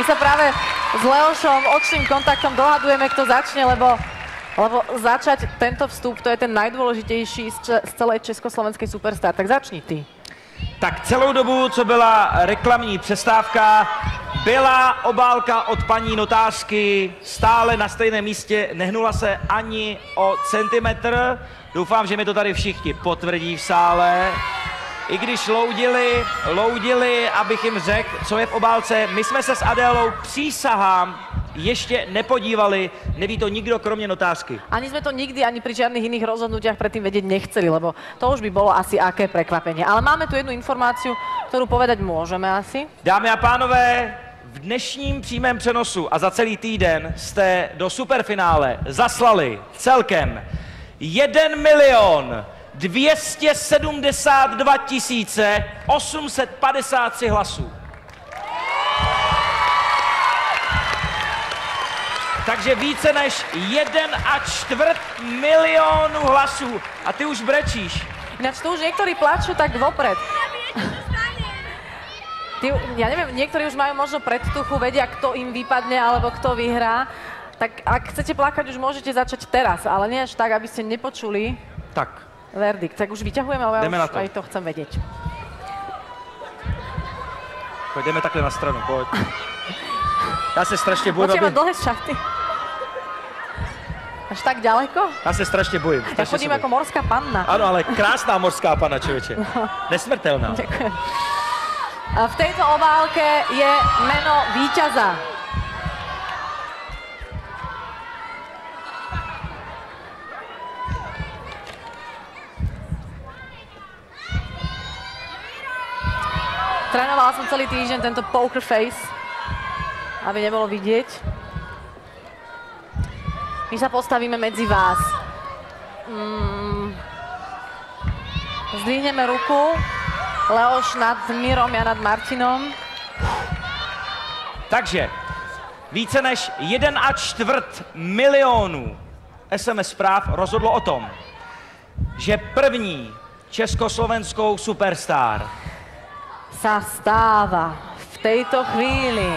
My sa práve s Leošom očným kontaktom dohadujeme, kto začne, lebo, lebo začať tento vstup, to je ten najdôležitejší z, če- z celej československej superstar. Tak začni ty. Tak celou dobu, co byla reklamní přestávka, byla obálka od paní notářky stále na stejném místě, nehnula se ani o centimetr. Doufám, že mi to tady všichni potvrdí v sále. I když loudili, loudili, abych jim řekl, co je v obálce, my jsme se s Adélou přísahám ještě nepodívali, neví to nikdo kromě notářky. Ani sme to nikdy ani pri žiadnych iných rozhodnutiach predtým vedieť nechceli, lebo to už by bolo asi aké prekvapenie. Ale máme tu jednu informáciu, ktorú povedať môžeme asi. Dámy a pánové, v dnešním přímém přenosu a za celý týden jste do superfinále zaslali celkem 1 milion 272 tisíce 853 hlasů. Takže více než 1 a čtvrt milionu hlasů. A ty už brečíš. Ináč tu už niektorí plačú tak vopred. Ty, ja neviem, niektorí už majú možno predtuchu, vedia, kto im vypadne alebo kto vyhrá. Tak ak chcete plakať, už môžete začať teraz, ale nie až tak, aby ste nepočuli Tak, verdikt. Tak už vyťahujeme, ale Jdeme už na to. aj to chcem vedieť. pojďme takhle na stranu, pojď. Já se strašně bojím, Počujem, aby... dlhé šaty. Až tak ďaleko? Já se strašně bojím. Strašně se chodím bojím. ako morská panna. Ano, ale krásná morská pana, člověče. Nesmrtelná. Ďakujem. A v tejto obálke je meno víťaza. Trénovala som celý týždeň tento poker face, aby nebolo vidieť. My sa postavíme medzi vás. Mm. Zdvihneme ruku. Leoš nad Mirom, ja nad Martinom. Takže více než 1 a čtvrt milionů SMS zpráv rozhodlo o tom, že první československou superstar, sa stáva v tejto chvíli.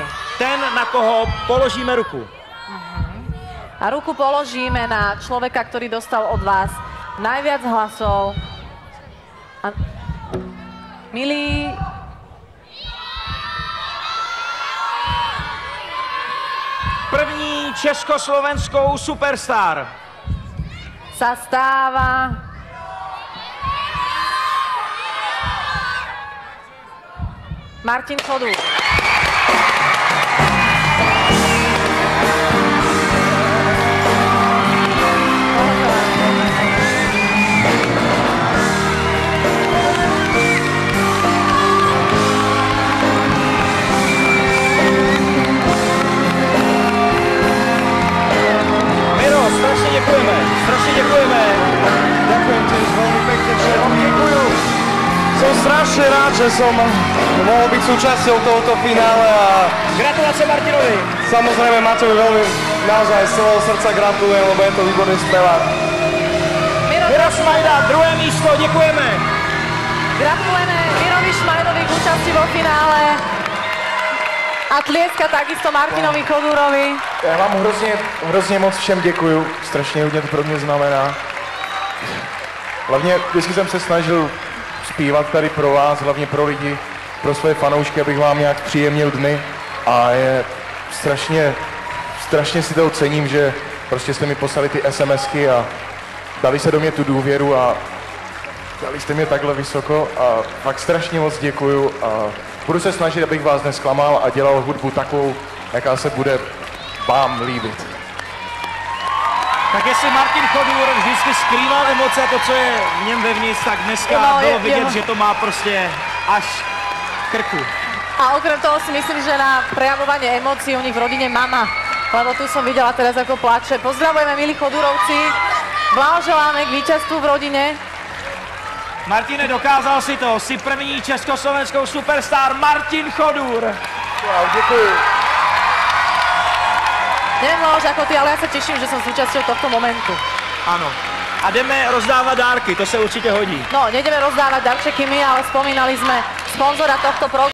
ten, na koho položíme ruku, A ruku položíme na človeka, ktorý dostal od vás najviac hlasov. A... Milí první československou superstar, sa stáva Martin Chodu. Strašne rád, že som mohol byť súčasťou tohoto finále a Gratulace Martinovi. samozrejme Matejovi veľmi naozaj z celého srdca gratulujem, lebo je to výborný spevák. Miro, Šmajda, druhé místo, děkujeme. Gratulujeme Mirovi Šmajnovi k účasti vo finále. A tlieska takisto Martinovi Chodúrovi. Já vám hrozně, hrozně moc všem děkuju, strašně hodně to pro mě znamená. Hlavně vždycky jsem se snažil zpívat tady pro vás, hlavně pro lidi, pro své fanoušky, abych vám nějak příjemnil dny a je strašně, strašně si to cením, že prostě jste mi poslali ty SMSky a dali se do mě tu důvěru a dali jste mě takhle vysoko a fakt strašně moc děkuju a budu se snažit, abych vás nesklamal a dělal hudbu takovou, jaká se bude vám líbit. Tak jestli Martin Chodůr vždycky skrýval emoce, to, co je v něm vevnitř, tak dneska je- bylo vidět, jeho- že to má prostě až k krku. A okrem toho si myslím, že na prejavovanie emócií u nich v rodine mama. Lebo tu som videla teraz, ako plače. Pozdravujeme, milí Chodúrovci. Blahoželáme k víťazstvu v rodine. Martine, dokázal si to. Jsi první československou superstar Martin Chodůr. Wow, děkuji. Neviem, Leoš, ako ty, ale ja sa teším, že som súčasťou tohto momentu. Ano. A jdeme rozdávat dárky, to se určitě hodí. No, nejdeme rozdávať darčeky my, ale spomínali sme sponzora tohto programu.